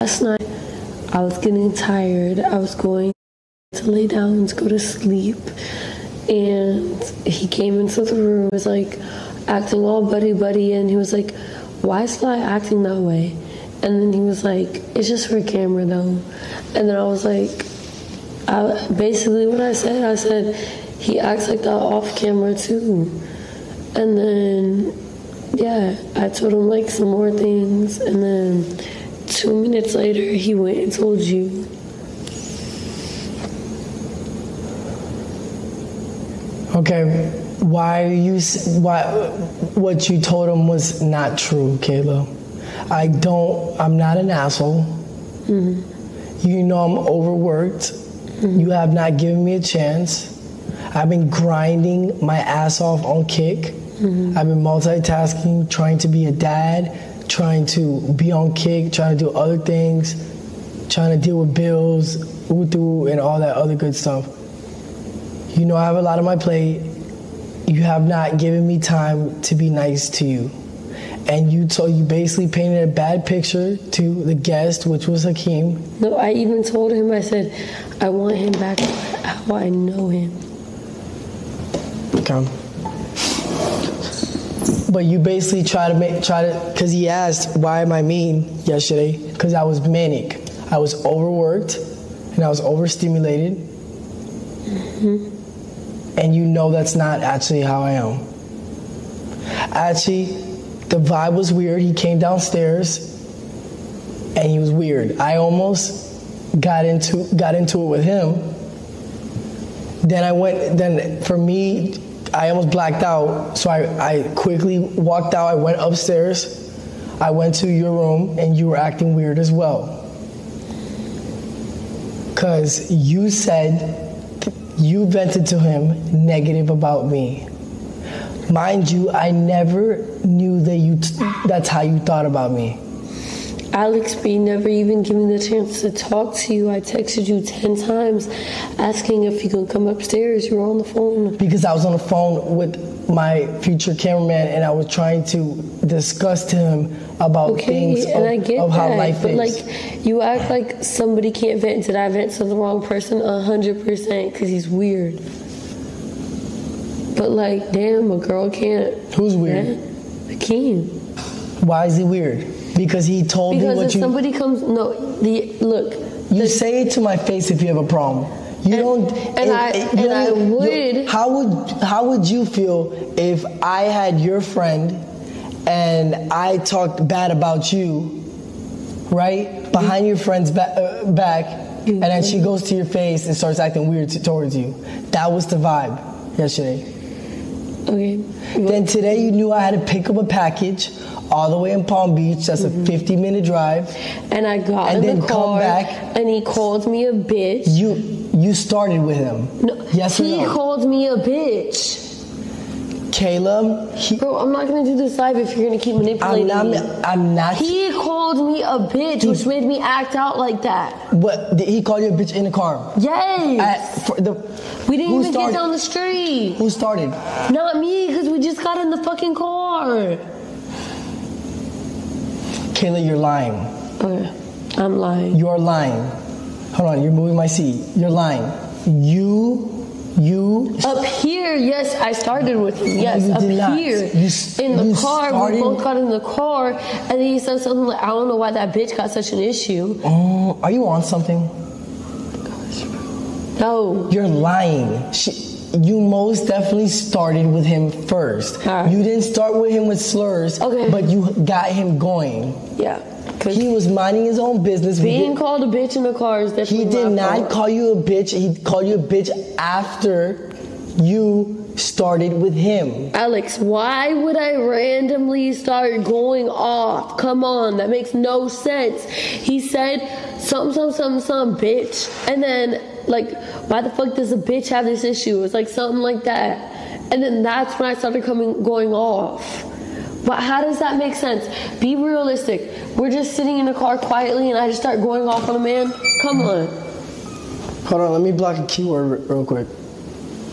last night I was getting tired. I was going to lay down to go to sleep. And he came into the room, was like acting all buddy buddy, and he was like, Why is Fly acting that way? And then he was like, It's just for camera though. And then I was like, I, basically what I said, I said, he acts like that off camera too. And then, yeah, I told him like some more things. And then two minutes later, he went and told you. Okay, why are you why what you told him was not true, Kayla? I don't. I'm not an asshole. Mm-hmm. You know I'm overworked. Mm-hmm. You have not given me a chance. I've been grinding my ass off on kick. Mm-hmm. I've been multitasking, trying to be a dad, trying to be on kick, trying to do other things, trying to deal with bills, utu, and all that other good stuff. You know I have a lot on my plate. You have not given me time to be nice to you. And you told you basically painted a bad picture to the guest, which was Hakeem. No, I even told him, I said, I want him back how I know him. Okay. But you basically try to make try to because he asked why am I mean yesterday because I was manic, I was overworked, and I was overstimulated, mm-hmm. and you know that's not actually how I am. Actually, the vibe was weird. He came downstairs, and he was weird. I almost got into got into it with him. Then I went. Then for me, I almost blacked out. So I, I quickly walked out. I went upstairs. I went to your room, and you were acting weird as well. Cause you said you vented to him negative about me. Mind you, I never knew that you. that's how you thought about me. Alex B never even gave me the chance to talk to you. I texted you 10 times asking if you could come upstairs. You were on the phone. because I was on the phone with my future cameraman and I was trying to discuss to him about Okay, things and of, I get of how that, life but is. like you act like somebody can't vent. Did I vent to the wrong person? A hundred percent, because he's weird. But like, damn, a girl can't. Who's weird? Yeah, Hakeem. Why is he weird? Because he told me Because what if you somebody comes, no, the look. you the- say it to my face if you have a problem. You And- don't. and I- you and I would- How would how would you feel if I had your friend and I talked bad about you, right behind your friend's ba- uh, back, and then she goes to your face and starts acting weird t- towards you? That was the vibe yesterday. Okay. Then today you knew I had to pick up a package all the way in Palm Beach. That's a mm-hmm. 50 minute drive. And I got And in then the come car, back. and he called me a bitch. You you started with him. No, yes or he no? called me a bitch. Caleb, he, Bro, I'm not gonna do this live if you're gonna keep I'm manipulating not. me. I'm not. He called me a bitch, which made me act out like that. what? Did he call you a bitch in the car? Yes. At, the, we didn't even started? get down the street. Who started? Not me, because we just got in the fucking car. Kayla, you're lying. Okay, I'm lying. You're lying. Hold on, you're moving my seat. You're lying. You, you. Up here, yes, I started with him. Yes, up here You in the car. started- We both got in the car, and then he said something like, "I don't know why that bitch got such an issue." Oh, are you on something? No, You're lying. She, you most definitely started with him first. You didn't start with him with slurs, Okay. but you got him going. yeah, He was minding his own business. Being called a bitch in the car is definitely he did not fault. call you a bitch. He called you a bitch after you started with him. Alex, why would I randomly start going off? Come on, that makes no sense. He said something, something, something, something, bitch. And then, like, why the fuck does a bitch have this issue? It's like something like that. And then that's when I started coming, going off. But how does that make sense? Be realistic. We're just sitting in the car quietly and I just start going off on a man? Come on. Hold on, let me block a keyword re- real quick.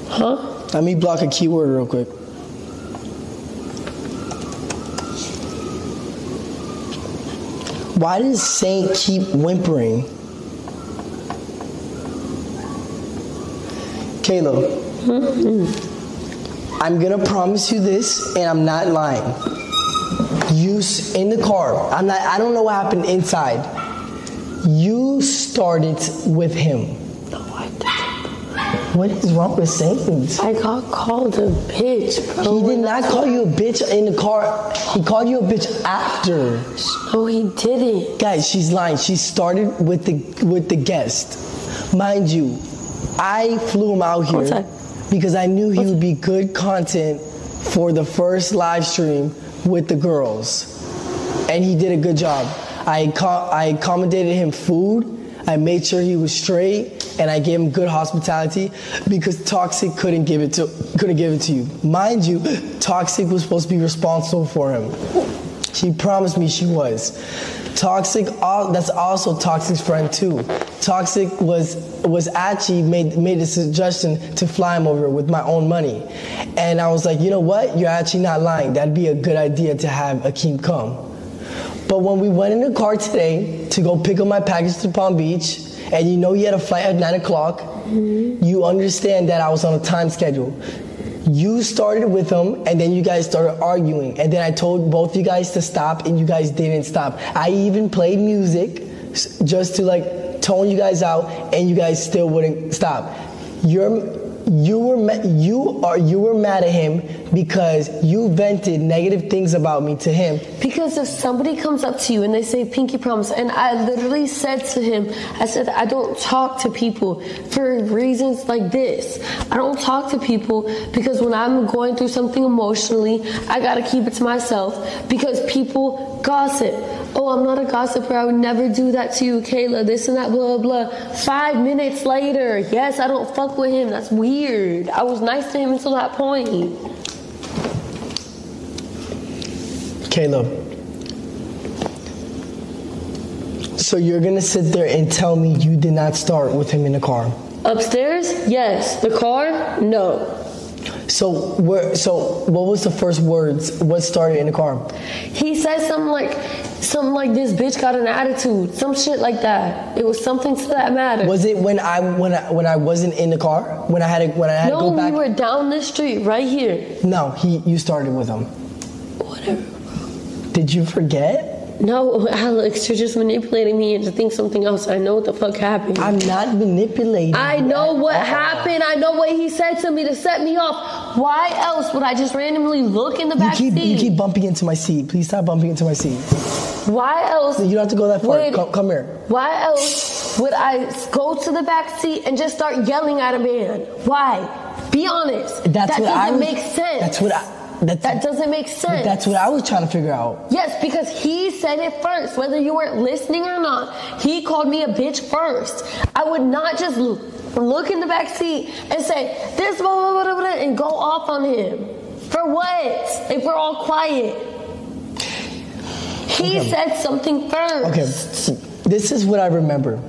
Huh? Let me block a keyword real quick. Why does Saint keep whimpering? Kayla, I'm gonna promise you this, and I'm not lying. You in the car. I'm not. I don't know what happened inside. You started with him. No, I didn't. What is wrong with Saint? I got called a bitch, bro. He did not call you a bitch in the car. He called you a bitch after. No, he didn't. Guys, she's lying. She started with the with the guest. Mind you, I flew him out here What's because I knew he would be good content for the first live stream with the girls. And he did a good job. I I accommodated him food. I made sure he was straight and I gave him good hospitality because Toxic couldn't give it to couldn't give it to you. Mind you, Toxic was supposed to be responsible for him. She promised me she was. Toxic, that's also Toxic's friend too. Toxic was was actually made made a suggestion to fly him over with my own money, and I was like, you know what? You're actually not lying. That'd be a good idea to have Akeem come. But when we went in the car today to go pick up my package to Palm Beach, and you know you had a flight at nine o'clock, mm-hmm. you understand that I was on a time schedule. You started with him, and then you guys started arguing, and then I told both you guys to stop, and you guys didn't stop. I even played music just to like tone you guys out, and you guys still wouldn't stop. You're you were you are you were mad at him because you vented negative things about me to him Because if somebody comes up to you and they say pinky promise, and I literally said to him, I said, I don't talk to people for reasons like this. I don't talk to people because when I'm going through something emotionally, I gotta keep it to myself because people gossip. Oh, I'm not a gossiper. I would never do that to you, Kayla. This and that, blah, blah. blah. Five minutes later, yes, I don't fuck with him. That's weird. I was nice to him until that point. Caleb. So you're gonna sit there and tell me you did not start with him in the car. Upstairs, yes. The car, no. So where? So what was the first words? What started in the car? He said something like, something like this bitch got an attitude, some shit like that. It was something to that matter. Was it when I when I when I wasn't in the car? When I had to when I had no, to go back? No, we were down the street right here. no, he you started with him. Whatever. Did you forget? No, Alex, you're just manipulating me into think something else. I know what the fuck happened. I'm not manipulating. I know what all. happened. I know what he said to me to set me off. Why else would I just randomly look in the You back keep seat? you keep bumping into my seat. Please stop bumping into my seat. Why else? You don't have to go that far. Would- Come, come here. Why else would I go to the back seat and just start yelling at a man? Why? Be honest. That's that what doesn't was, make sense. That's what I. That's, that doesn't make sense. That's what I was trying to figure out. Yes, because he said it first, whether you weren't listening or not. He called me a bitch first. I would not just look in the back seat and say this blah blah blah blah, blah and go off on him. For what? If we're all quiet. He Okay. said something first. Okay, this is what I remember.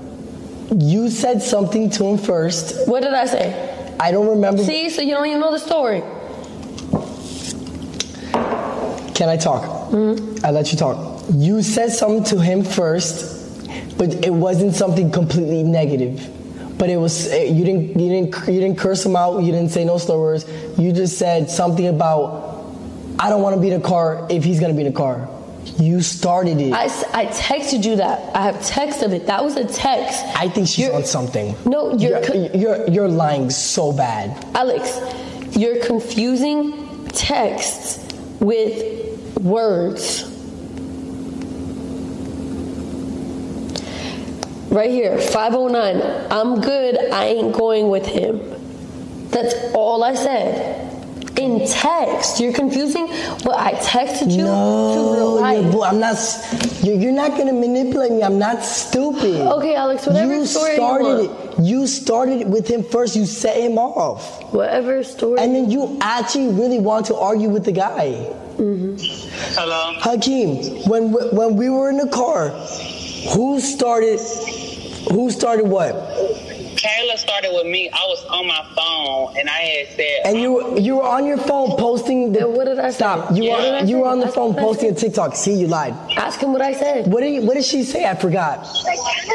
You said something to him first. What did I say? I don't remember. See, so you don't even know the story. Can I talk? Mm-hmm. I let you talk. You said something to him first, but it wasn't something completely negative. But it was eh, you didn't you didn't you didn't curse him out. You didn't say no slur words. You just said something about I don't want to be in a car if he's gonna be in a car. You started it. I, I texted you that. I have text of it. That was a text. I think she's You're- on something. No, you're you're, you're you're lying so bad. Alex, you're confusing texts with words. Right here, 509. I'm good. I ain't going with him. That's all I said. In text, you're confusing what I texted you No, you're, I'm not. You're, you're not gonna manipulate me. I'm not stupid. Okay, Alex, whatever you story you started want. it. You started it with him first. You set him off, Whatever story. and then you actually really want to argue with the guy. Mm-hmm. Hello. Hakeem, when we- when we were in the car, who started? Who started what? Kayla started with me, I was on my phone and I had said, And you you were on your phone posting the what did I say? Stop. You Yeah. were What did I you were on the phone posting a. TikTok. See, you lied. Ask him what I said. What did you, what did she say? I forgot.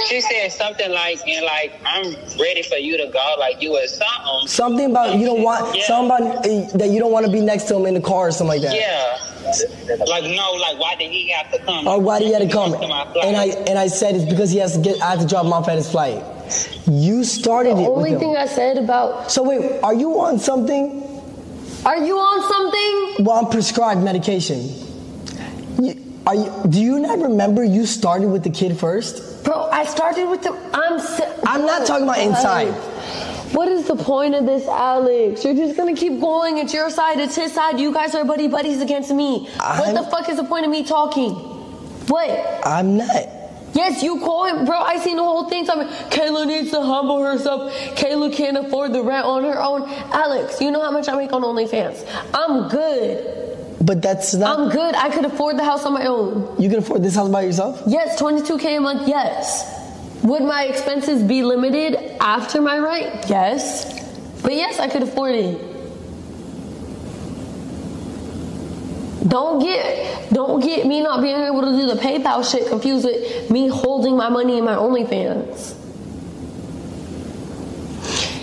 she said something like, and like, I'm ready for you to go, like you was something. Something about you don't want Yeah. something about uh, that you don't want to be next to him in the car or something like that. Yeah. Like, no, like, why did he have to come? Or why did he have to come? To my flight. And I and I said it's because he has to get. I have to drop him off at his flight. You started The it with only thing I said about so wait, are you on something? are you on something? Well, I'm prescribed medication. You, are you? Do you not remember you started with the kid first? Bro, I started with the I'm I'm not talking about inside. What is the point of this, Alex? You're just gonna keep going. It's your side, it's his side. You guys are buddy buddies against me. What I'm- the fuck is the point of me talking? What? I'm not. Yes, you call him, bro. I seen the whole thing. Talking, Kayla needs to humble herself. Kayla can't afford the rent on her own. Alex, you know how much I make on OnlyFans. I'm good. But that's not. I'm good. I could afford the house on my own. you can afford this house by yourself. Yes, 22k a month. Yes. Would my expenses be limited after my rent? Yes. But yes, I could afford it. Don't get don't get me not being able to do the PayPal shit confused with me holding my money in my OnlyFans.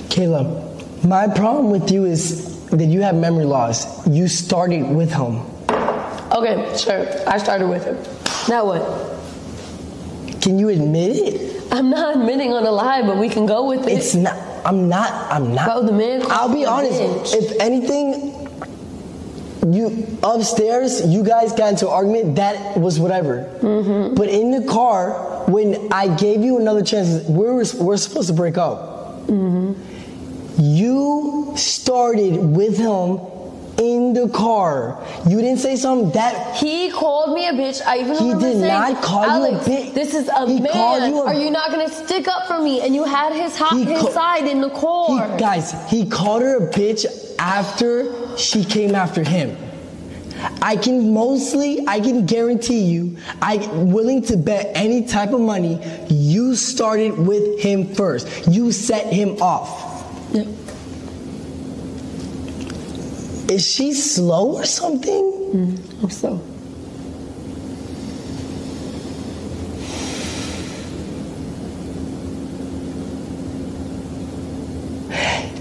Kayla, my problem with you is that you have memory loss. You started with him. Okay, sure. I started with him. Now what? Can you admit it? I'm not admitting on a lie, but we can go with it. It's not. I'm not. I'm not. Bro, the man I'll be honest. bitch. If anything, you upstairs, you guys got into an argument. That was whatever. Mm-hmm. But in the car, when I gave you another chance, we were we're supposed to break up. Mm-hmm. You started with him in the car. You didn't say something that He called me a bitch. I even He did saying, not call you a bitch. This is a He man. you a- Are you not gonna stick up for me? And you had his hot, He his side in the He, car. guys, he called her a bitch after she came after him. I can mostly, I can guarantee you, I'm willing to bet any type of money, you started with him first. You set him off. Yeah. Is she slow or something? Mm-hmm. I'm so.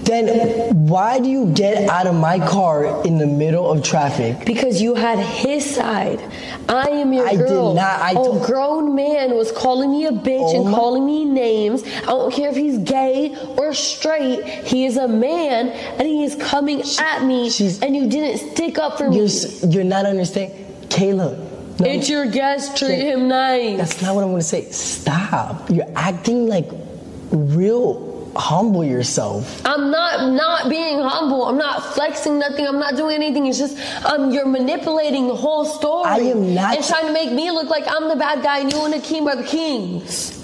Then why do you get out of my car in the middle of traffic? Because you had his side. I am your I did girl. not. I a grown man was calling me a bitch Oh and my- calling me names. I don't care if he's gay or straight. He is a man and he is coming at me. she's- And you didn't stick up for me. You're, s- you're not understanding. Kayla. no, it's your guest. Treat Okay. him nice. That's not what I'm gonna say. Stop. You're acting like real humble yourself. I'm not not being humble. I'm not flexing nothing. I'm not doing anything. It's just um, you're manipulating the whole story. I am not- And trying to make me look like I'm the bad guy and you and Akeem are the kings.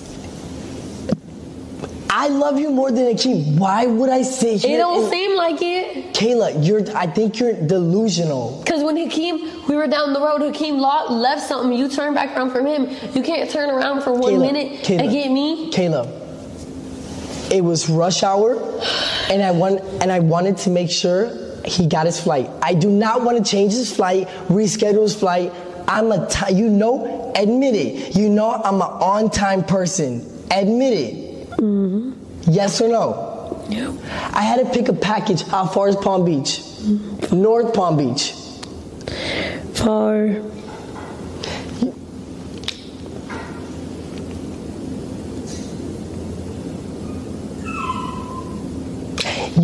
I love you more than Akeem. Why would I sit here? It don't and- seem like it. Kayla, you're. I think you're delusional. Because when Hakeem, we were down the road, Hakeem left something, you turn back around from him. You can't turn around for one Kayla, minute Kayla. and get me. Kayla, it was rush hour, and I want and I wanted to make sure he got his flight. I do not want to change his flight, reschedule his flight. I'm a you know, admit it. You know, I'm an on time person. Admit it. Mm-hmm. Yes or no? Yeah. I had to pick a package. How far is Palm Beach? Mm-hmm. North Palm Beach. Far.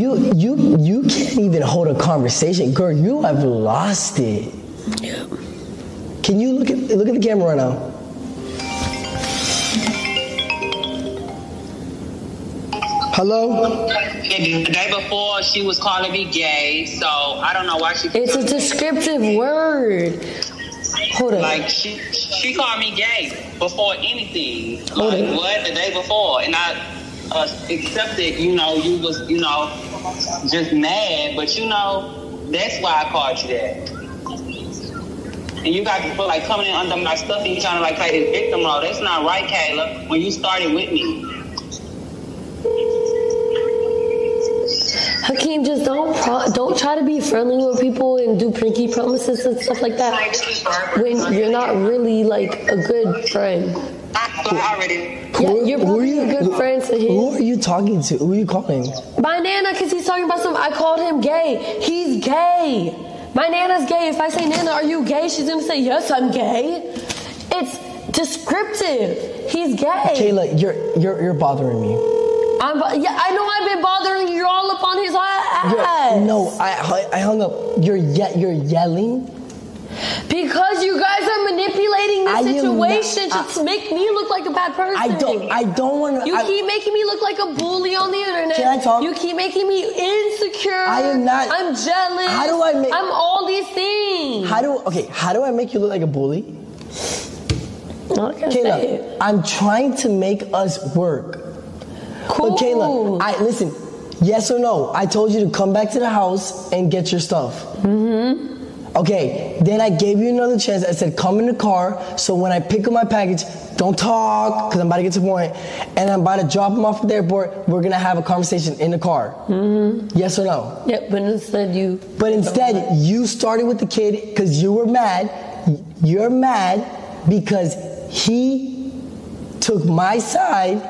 You you you can't even hold a conversation, girl. You have lost it. Yeah. Can you look at look at the camera right now? Hello. The day before, she was calling me gay, so I don't know why she. It's a descriptive word. Hold up. Like she, she called me gay before anything. Hold like it. what the day before, and I uh, accepted. You know, you was you know just mad, but you know that's why I called you that. And you got people like coming in under my stuff and you trying to like play this victim role. That's not right, Kayla. When you started with me, Hakeem, just don't pro- don't try to be friendly with people and do pinky promises and stuff like that when you're not really like a good friend. I already. Yeah, you're who are probably you- good friend to Who are you talking to? Who are you calling? My nana, because he's talking about some. I called him gay. He's gay. My nana's gay. If I say, Nana, are you gay? She's gonna say, Yes, I'm gay. It's descriptive. He's gay. Kayla, you're you're you're bothering me. I'm, yeah, I know I've been bothering you. You're all up on his You're- ass. no, I I hung up. You're ye- you're yelling. Because you guys are manipulating the I situation not- to make me look like a bad person. I don't I don't want to. You keep making me look like a bully on the internet. Can I talk? You keep making me insecure. I am not- I'm jealous. How do I make- I'm all these things. How do okay? How do I make you look like a bully? I'm not gonna say Kayla. I'm trying to make us work. Cool. But Kayla, I listen. Yes or no? I told you to come back to the house and get your stuff. Mm-hmm. Okay. Then I gave you another chance. I said, come in the car. So when I pick up my package, don't talk because I'm about to get to the point, and I'm about to drop him off at the airport. We're gonna have a conversation in the car. Mm-hmm. Yes or no? yeah, but instead you. But instead, you started with the kid because you were mad. You're mad because he took my side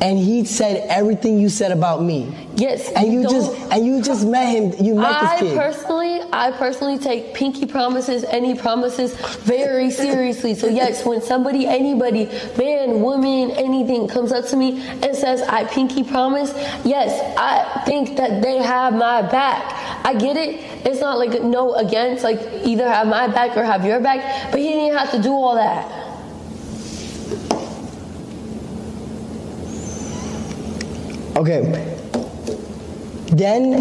and he said everything you said about me. Yes. And you don't- just and you just met him. You met I this kid. I personally, I personally take pinky promises, any promises, very seriously. So yes, when somebody, anybody, man, woman, anything comes up to me and says I pinky promise, yes, I think that they have my back. I get it. It's not like no against, like either have my back or have your back. But he didn't have to do all that. Okay. Then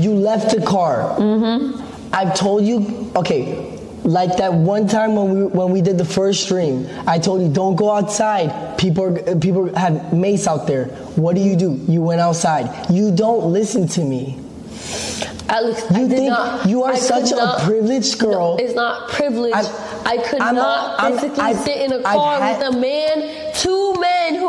you left the car. Mm-hmm. I've told you. Okay. Like that one time when we when we did the first stream, I told you don't go outside. People are, people have mace out there. What do you do? You went outside. You don't listen to me. Alex, You I think not. you are I such a not- privileged girl. No, it's not privilege. I'm- I could I'm- not I'm- physically I've- sit in a car had- with a man, two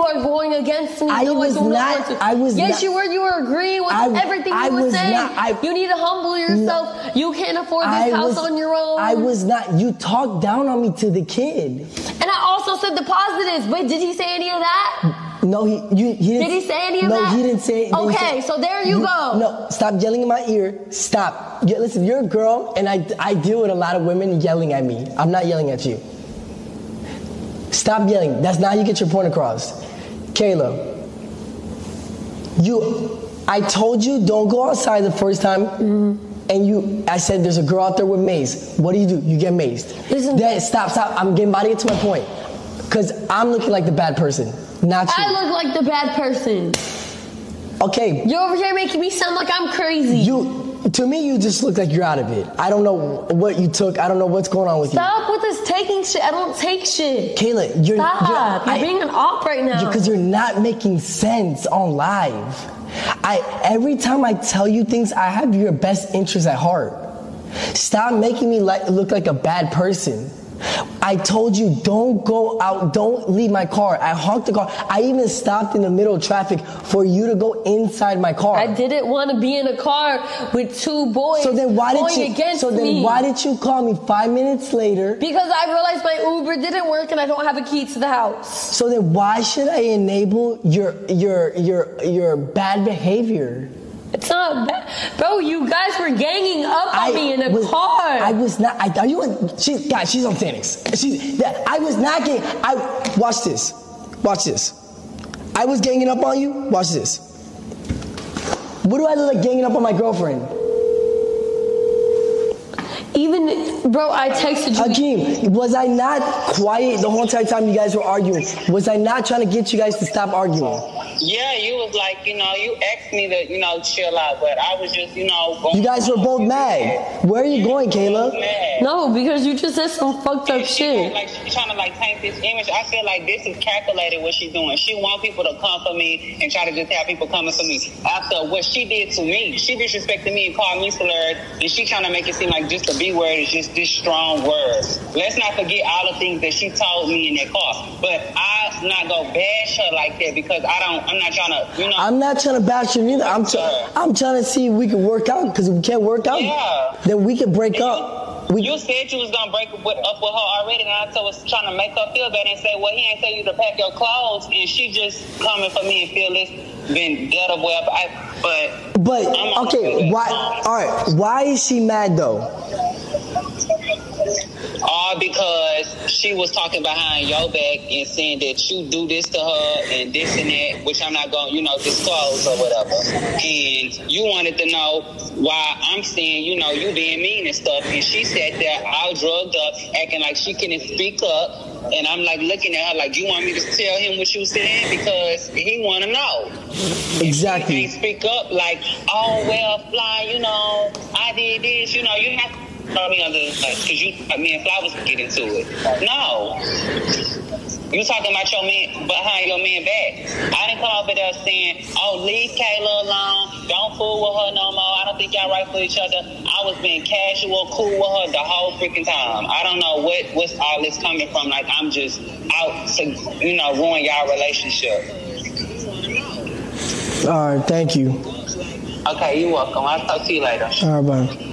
are going against me. I No, was do not. I was Yes, not- you were. You were agreeing with I- everything I you were was saying. not- I- you need to humble yourself. You can't afford this I house was, on your own. I was not. You talked down on me to the kid. and I also said the positives. But did he say any of that? No, he you he didn't. Did he say any of no, that? he didn't say. didn't Okay, say- so there you go. No, stop yelling in my ear. Stop. Yeah, listen, you're a girl, and I I deal with a lot of women yelling at me. I'm not yelling at you. Stop yelling. That's not how you get your point across. Kayla, you, I told you don't go outside the first time. Mm-hmm. And you, I said there's a girl out there with mace. What do you do? You get maced. Listen- Then stop, stop. I'm getting about to get to my point. Cause I'm looking like the bad person, not you. I look like the bad person. okay, You're over here making me sound like I'm crazy. you, to me, you just look like you're out of it. I don't know what you took. I don't know what's going on with you. Stop with this taking shit. I don't take shit. Kayla, you're, Stop. You're, you're, being an op right now. because you're not making sense on live. I every time I tell you things, I have your best interest at heart. Stop making me like, look like a bad person. I told you don't go out, don't leave my car. I honked the car. I even stopped in the middle of traffic for you to go inside my car. I didn't want to be in a car with two boys so then why did you? So then me. why did you call me five minutes later? because I realized my Uber didn't work and I don't have a key to the house. So then why should I enable your your your your bad behavior? It's not bad. Bro, you guys were ganging up on me in a was, car. I was not. I, are you? On, she, guys, she's on Xanax. She, that, I was not getting. I watch this. Watch this. I was ganging up on you. Watch this. What do I look like ganging up on my girlfriend? Even, bro, I texted you. Hakeem, was I not quiet the whole entire time you guys were arguing? Was I not trying to get you guys to stop arguing? Yeah, you was like, you know, you asked me to, you know, chill out, but I was just, you know, going You guys were both mad. Where are you going, Kayla? Mad. No, because you just said some fucked up She shit. Like she's trying to like taint this image. I feel like this is calculated what she's doing. She want people to come for me and try to just have people coming for me. After what she did to me, she disrespected me and called me slurs, and she trying to make it seem like just a B word is just this strong word. Let's not forget all the things that she told me in that car. But I not gonna bash her like that because I don't. I'm not trying to. You know. I'm not trying to bash you either. I'm trying. I'm trying to see if we can work out. Because if we can't work out, Yeah. then we can break up. You, We, you said you was gonna break up with, up with her already, and I so was trying to make her feel better and say, "Well, he ain't tell you to pack your clothes," and she just coming for me and feel this been better. Well, I, but but I'm okay, why? All right, why is she mad though? All because she was talking behind your back and saying that you do this to her and this and that, which I'm not going to, you know, disclose or whatever. And you wanted to know why I'm saying, you know, you being mean and stuff. And she sat there all drugged up, acting like she couldn't speak up. And I'm like looking at her like, you want me to tell him what you saying? Because he want to know. Exactly. Can't speak up like, oh well, fly. You know, I did this. You know, you have to throw me under because you, me and Fly was get into it. No, you talking about your man behind your man back. I didn't come over there saying, oh, leave Kayla alone. Don't fool with her no more. I don't think y'all right for each other. I was being casual, cool with her the whole freaking time. I don't know what what's all this coming from. Like I'm just out to you know ruin y'all relationship. All right, thank you. Okay, you're welcome. I'll talk to you later. All right, bye.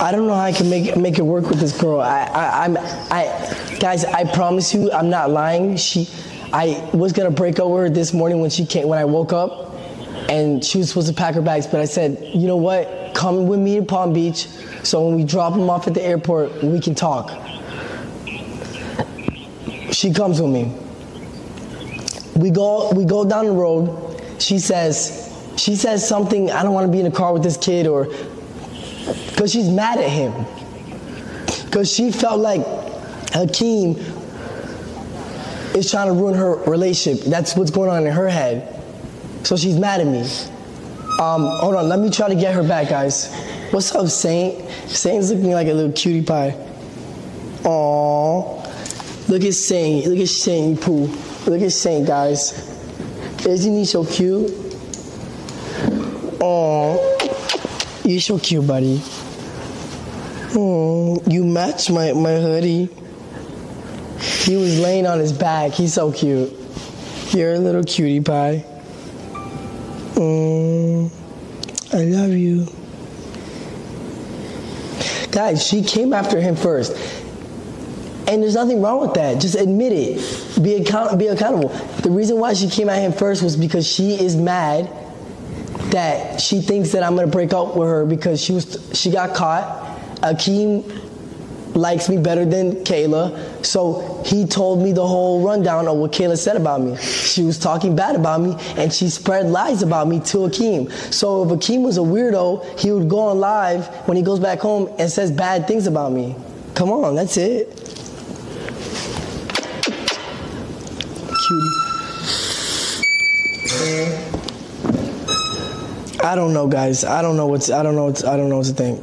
I don't know how I can make make it work with this girl. I, I I'm I guys, I promise you, I'm not lying. She, I was gonna break up with her this morning when she came when I woke up, and she was supposed to pack her bags. But I said, you know what? Come with me to Palm Beach. So when we drop them off at the airport, we can talk. She comes with me. We go we go down the road. She says she says something. I don't want to be in a car with this kid or because she's mad at him. Because she felt like Hakeem is trying to ruin her relationship. That's what's going on in her head. So she's mad at me. Um, hold on, let me try to get her back, guys. What's up, Saint? Saint's looking like a little cutie pie. Aww. Look at Saint. Look at Saint Pooh. Look at Saint, guys. Isn't he so cute? Aww. You're so cute, buddy. Oh, you match my, my hoodie. He was laying on his back. He's so cute. You're a little cutie pie. Mm, I love you. Guys, she came after him first. And there's nothing wrong with that. Just admit it. Be, account- be accountable. The reason why she came at him first was because she is mad that she thinks that I'm gonna break up with her because she was she got caught. Akeem likes me better than Kayla, so he told me the whole rundown of what Kayla said about me. She was talking bad about me, and she spread lies about me to Akeem. So if Akeem was a weirdo, he would go on live when he goes back home and says bad things about me. Come on, that's it. Cutie. I don't know, guys. I don't know what's. I don't know. What's, I don't know what to think.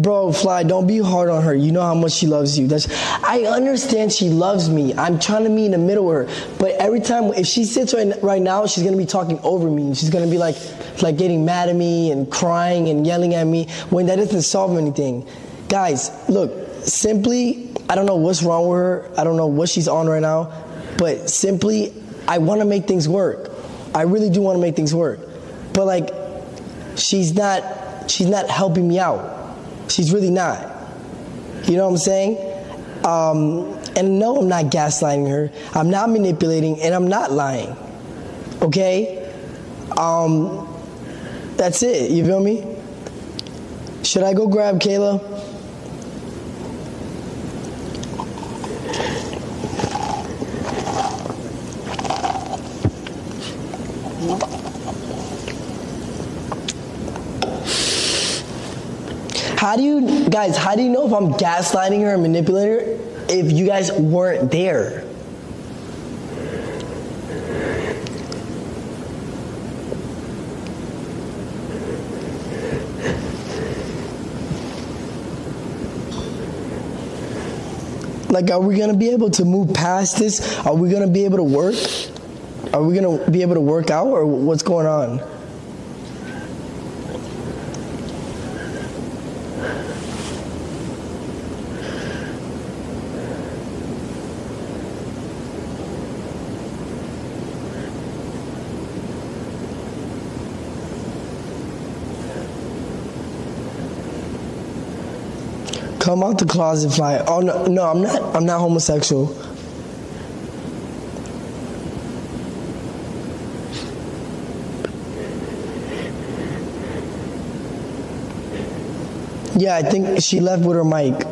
Bro, Fly, don't be hard on her. You know how much she loves you. That's I understand she loves me. I'm trying to meet in the middle with her. But every time if she sits right, right now, she's gonna be talking over me. She's gonna be like like getting mad at me and crying and yelling at me when that doesn't solve anything. Guys, look, simply, I don't know what's wrong with her. I don't know what she's on right now. But simply, I wanna make things work. I really do wanna make things work. But like she's not she's not helping me out. She's really not. You know what I'm saying? Um, and no, I'm not gaslighting her. I'm not manipulating, and I'm not lying. Okay? Um, that's it. You feel me? Should I go grab Kayla? How do you guys? How do you know if I'm gaslighting her and manipulating her if you guys weren't there? Like Like, are we gonna be able to move past this? Are we gonna be able to work? Are we gonna be able to work out, or what's going on? Come out the closet, fly. Oh no, no, I'm not. I'm not homosexual. Yeah, I think she left with her mic.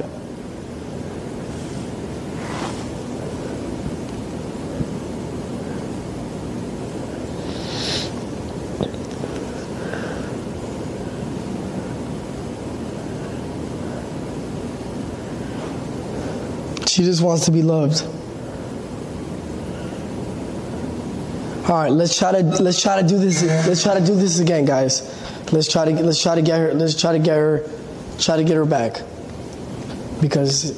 Just wants to be loved. All right, let's try to let's try to do this. Let's try to do this again, guys. Let's try to let's try to get her. Let's try to get her. Try to get her back because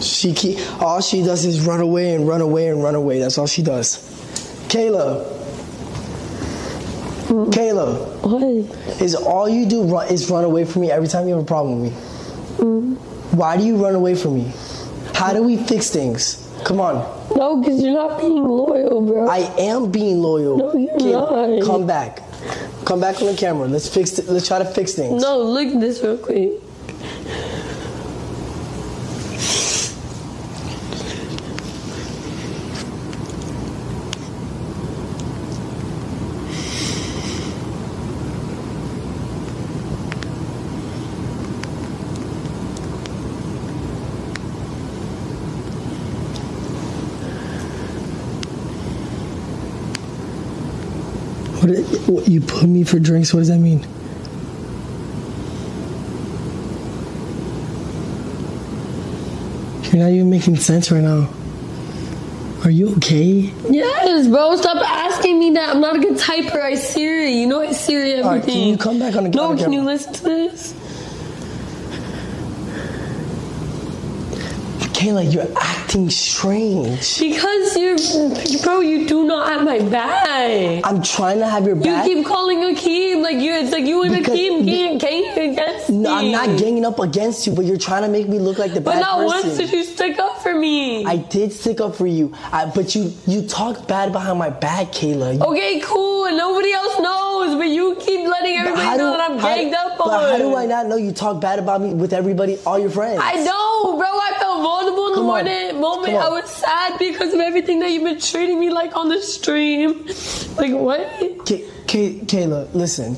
she keep all she does is run away and run away and run away. That's all she does. Kayla. Kayla, What? is all you do run, is run away from me every time you have a problem with me. Mm-hmm. Why do you run away from me? How do we fix things? Come on. No, because you're not being loyal, bro. I am being loyal. No, you're not. Come back. Come back on the camera. Let's fix it. Let's try to fix things. no, look at this real quick. What, what, you put me for drinks. What does that mean? You're not even making sense right now. Are you okay? Yes, bro. Stop asking me that. I'm not a good typer. I Siri. You know I Siri everything. Right, can you come back on the No, can you listen to this? Kayla, you're acting strange. Because you're, bro. You do not have my back. I'm trying to have your back. You keep calling Akeem like you. It's like you and Because- Akeem gang gang against me. No, I'm not ganging up against you, but you're trying to make me look like the But bad not once did you stick up for me. I did stick up for you, I, but you you talk bad behind my back, Kayla. You- okay, cool. And nobody else knows, but you keep letting everybody How do- know that I'm how- ganged up on. But how do I not know you talk bad about me with everybody, all your friends? I know, bro. I felt vulnerable in the on. morning moment. I was sad because of everything that you've been treating me like on the stream. Like what? Kay, Kay, Kayla, listen.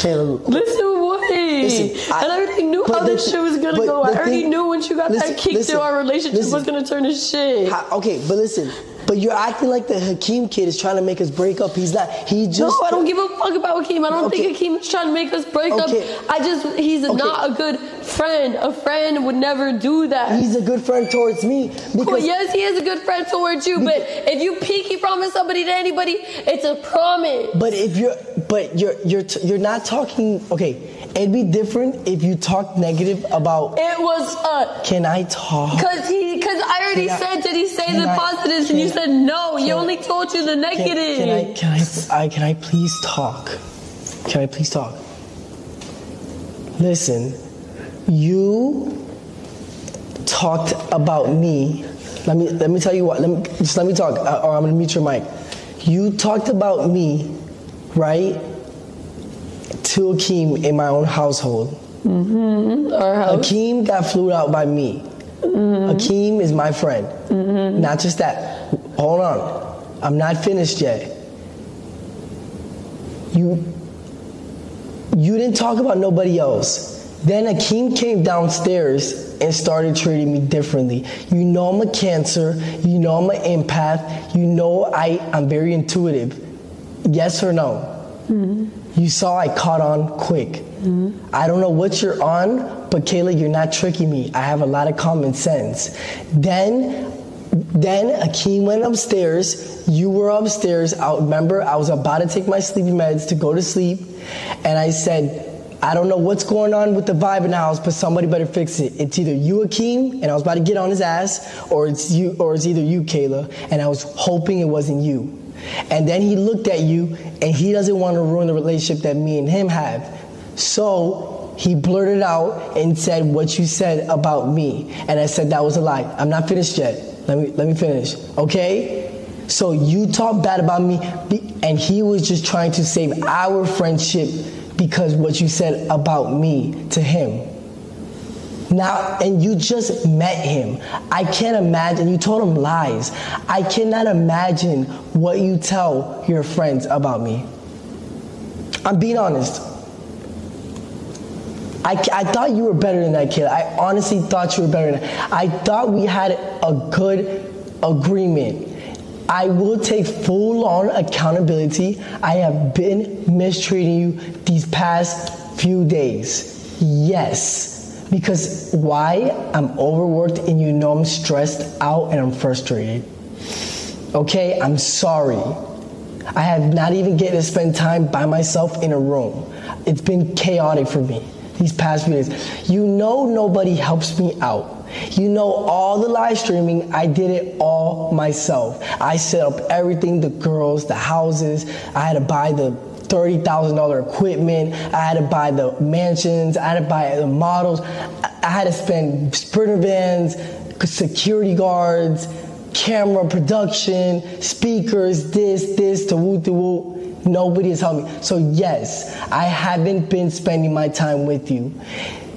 Kayla, Listen, what? Listen, I- and I already knew how this shit was gonna go. I already thing- knew once you got listen, that kicked listen, in, our relationship listen. was gonna turn to shit. ha- okay, but listen. But you're acting like the Hakeem kid is trying to make us break up. He's not. He just. No, I don't give a fuck about Akeem. I don't Okay. think Akeem is trying to make us break Okay. up. I just, he's Okay. not a good friend. A friend would never do that. He's a good friend towards me because Well, yes, he is a good friend towards you, but if you pinky promise somebody to anybody, it's a promise. But if you're, but you're, you're, t- you're not talking. Okay, it'd be different if you talked negative about. It was a. Can I talk? cause he, cause I already Can I- said, did he say the I- positives, and you can- said no. He can- only told you the Can, negative. can I? Can I? I can I please talk? Can I please talk? Listen, you talked about me. Let me let me tell you what. Let me just let me talk, uh, or I'm gonna mute your mic. You talked about me, right? To Akeem in my own household. Mm-hmm. Our house. Akeem got flew out by me. Mm-hmm. Akeem is my friend. Mm-hmm. Not just that. Hold on. I'm not finished yet. You you didn't talk about nobody else. Then Akeem came downstairs and started treating me differently. You know I'm a cancer. You know I'm an empath. You know I, I'm very intuitive. Yes or no? You saw I caught on quick. I don't know what you're on, but Kayla, you're not tricking me. I have a lot of common sense. Then, then Akeem went upstairs. You were upstairs. I remember I was about to take my sleeping meds to go to sleep, and I said, I don't know what's going on with the vibe in the house, but somebody better fix it. It's either you, Akeem, and I was about to get on his ass, or it's you, or it's either you, Kayla, and I was hoping it wasn't you. And then he looked at you, and he doesn't want to ruin the relationship that me and him have. So he blurted out and said what you said about me, and I said that was a lie. I'm not finished yet. Let me let me finish, okay? So you talk bad about me, and he was just trying to save our friendship because what you said about me to him. Now, and you just met him. I can't imagine, you told him lies. I cannot imagine what you tell your friends about me. I'm being honest. I, I thought you were better than that kid. I honestly thought you were better than that. I thought we had a good agreement. I will take full on accountability. I have been mistreating you these past few days. Yes. Because why? I'm overworked and you know I'm stressed out and I'm frustrated. Okay, I'm sorry. I have not even get to spend time by myself in a room. It's been chaotic for me these past few days. You know nobody helps me out. You know, all the live streaming, I did it all myself. I set up everything the girls, the houses. I had to buy the $30,000 equipment. I had to buy the mansions. I had to buy the models. I had to spend sprinter vans, security guards, camera production, speakers, this, this, to woo, to woo. Nobody has helped me. So, yes, I haven't been spending my time with you.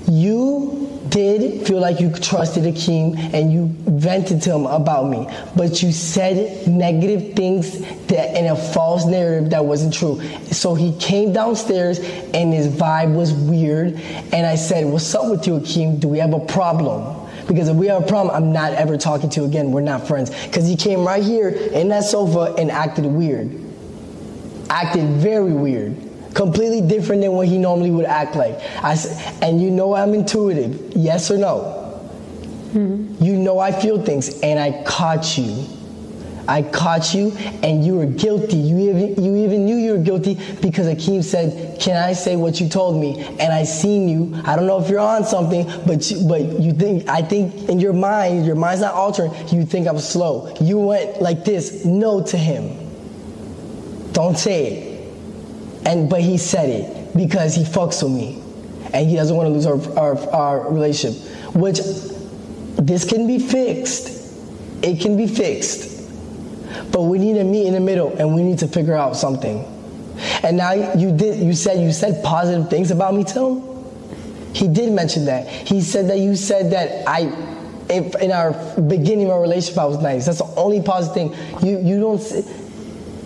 You did feel like you trusted Akeem and you vented to him about me, but you said negative things that in a false narrative that wasn't true. So he came downstairs and his vibe was weird, and I said, "What's up with you, Akeem? Do we have a problem?" Because if we have a problem, I'm not ever talking to you again. We're not friends. Because he came right here in that sofa and acted weird. Acted very weird completely different than what he normally would act like. I, and you know I'm intuitive, yes or no? Mm-hmm. You know I feel things, and I caught you. I caught you, and you were guilty. You even you even knew you were guilty because Akeem said, "Can I say what you told me?" And I seen you. I don't know if you're on something, but you, but you think I think in your mind, your mind's not altering. You think I'm slow. You went like this, no to him. Don't say it. And but he said it because he fucks with me, and he doesn't want to lose our, our, our relationship. Which this can be fixed. It can be fixed. But we need to meet in the middle, and we need to figure out something. And now you did. You said you said positive things about me to him. He did mention that. He said that you said that I if in our beginning of our relationship, I was nice. That's the only positive thing. You you don't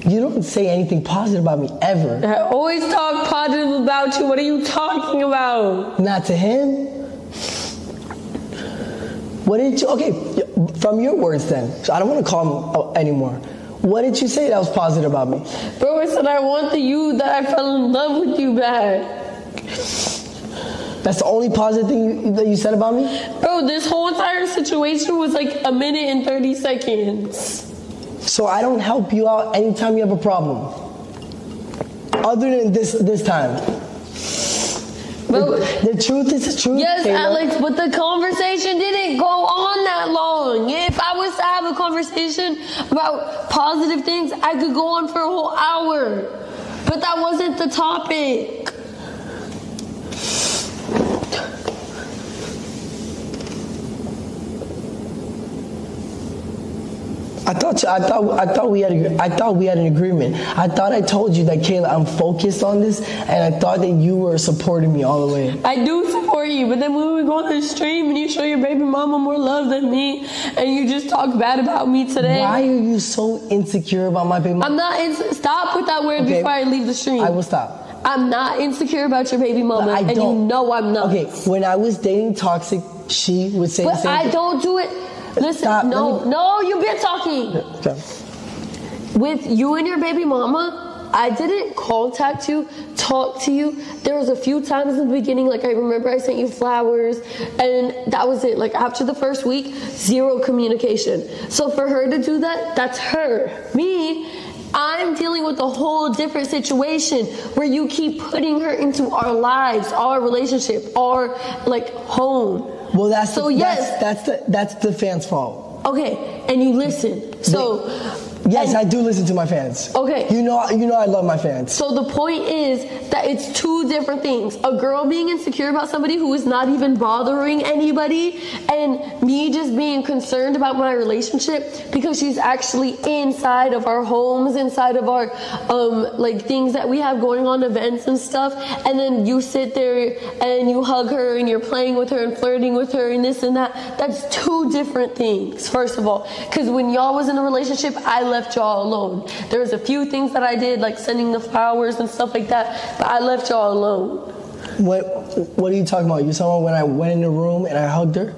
you don't say anything positive about me ever. I always talk positive about you. What are you talking about? Not to him. What did you, okay, from your words then, so I don't want to call him uh, anymore. What did you say that was positive about me? Bro, I said I want the you that I fell in love with you back. That's the only positive thing that you said about me? Bro, this whole entire situation was like a minute and 30 seconds. So I don't help you out anytime you have a problem. Other than this this time. But, the, the truth is the truth. Yes, Taylor. Alex, but the conversation didn't go on that long. If I was to have a conversation about positive things, I could go on for a whole hour. But that wasn't the topic. I thought I thought I thought we had I thought we had an agreement. I thought I told you that Kayla, I'm focused on this, and I thought that you were supporting me all the way. I do support you, but then when we go on the stream and you show your baby mama more love than me, and you just talk bad about me today. Why are you so insecure about my baby mama? I'm not. Ins- stop with that word okay. before I leave the stream. I will stop. I'm not insecure about your baby mama, and you know I'm not. Okay, when I was dating Toxic, she would say but the same I thing. don't do it. Listen, Stop. no, me... no, you've been talking. Okay. With you and your baby mama, I didn't contact you, talk to you. There was a few times in the beginning, like I remember I sent you flowers, and that was it. Like after the first week, zero communication. So for her to do that, that's her. Me, I'm dealing with a whole different situation where you keep putting her into our lives, our relationship, our like home. Well, that's So, the, yes. that's, that's the that's the fans' fault. Okay, and you listen. So Yes, And- I do listen to my fans. Okay. You know, you know, I love my fans. So the point is that it's two different things. A girl being insecure about somebody who is not even bothering anybody and me just being concerned about my relationship because she's actually inside of our homes, inside of our um like things that we have going on, events and stuff, and then you sit there and you hug her and you're playing with her and flirting with her and this and that. That's two different things, first of all. Cause when y'all was in a relationship, I left y'all alone. There was a few things that I did, like sending the flowers and stuff like that, but I left y'all alone. What What are you talking about? You saw when I went in the room and I hugged her?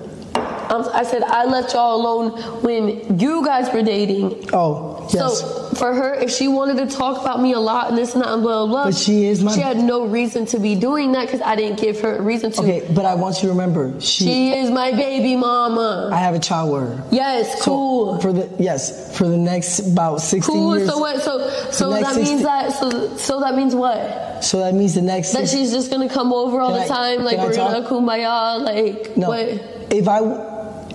Um, I said I left y'all alone when you guys were dating. Oh, yes. So for her, if she wanted to talk about me a lot and this and that and blah blah blah, But she is my- She had no reason to be doing that because I didn't give her a reason to. okay, but I want you to remember, she, She is my baby mama. I have a child with her. yes, So cool. for the yes, for the next about sixteen Cool. years. So what? So so that means that so so that means what? So that means the next. That she's just gonna come over all the I- time, like we're gonna talk? kumbaya, like no. what? If I,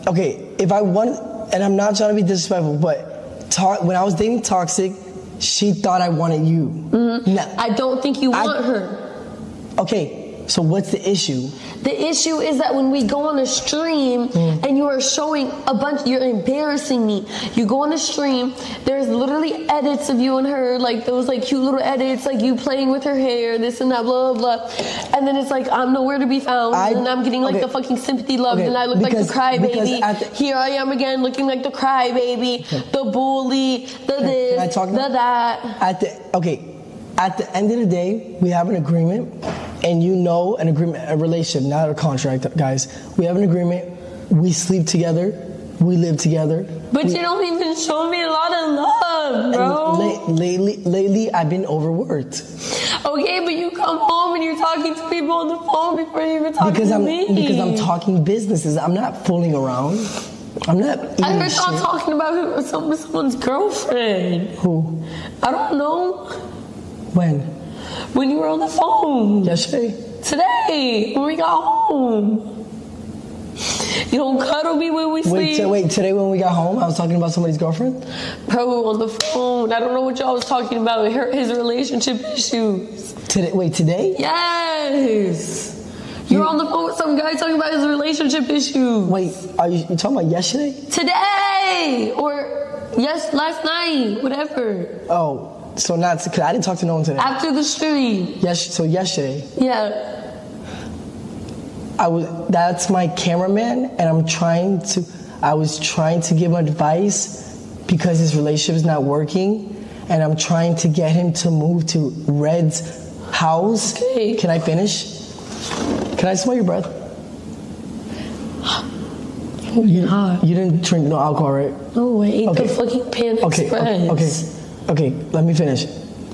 okay, if I want, and I'm not trying to be disrespectful, but talk when I was dating Toxic, she thought I wanted you. Mm-hmm. No. I don't think you I- want her. Okay, so what's the issue? The issue is that when we go on a stream Mm. and you are showing a bunch, you're embarrassing me. You go on a stream, there's literally edits of you and her, like those like cute little edits, like you playing with her hair, this and that, blah blah. blah. And then it's like I'm nowhere to be found, I- and I'm getting like okay. the fucking sympathy love, Okay, and I look like the crybaby. the- Here I am again, looking like the crybaby, the bully, the Can- this, can the that. At the okay, at the end of the day, we have an agreement, and you know an agreement, a relationship, not a contract, guys. We have an agreement. We sleep together. We live together. But we, you don't even show me a lot of love, bro. la- lately, lately, I've been overworked Okay, but you come home and you're talking to people on the phone before you even talk because to I'm me. because I'm talking businesses. I'm not fooling around. I'm not. I heard y'all talking about someone's girlfriend. Who? I don't know. When? When you were on the phone. Yesterday. Today, when we got home. You don't cuddle me when we Wait, sleep. t- wait. Today when we got home, I was talking about somebody's girlfriend. Bro, on the phone. I don't know what y'all was talking about. Her, his relationship issues. Today. Wait. Today. Yes. You're on the phone with some guy talking about his relationship issues. Wait. Are you, you talking about yesterday? Today! Or yes, last night. Whatever. Oh. So not because I didn't talk to no one today. After the stream. Yes. So yesterday, Yeah. I was. That's my cameraman, and I'm trying to. I was trying to give him advice because his relationship is not working, and I'm trying to get him to move to Red's house. Okay. Can I finish? Can I smell your breath? You, you didn't drink no alcohol, right? No way. Okay. The fucking Pan Okay, Express. okay, okay, okay. Let me finish.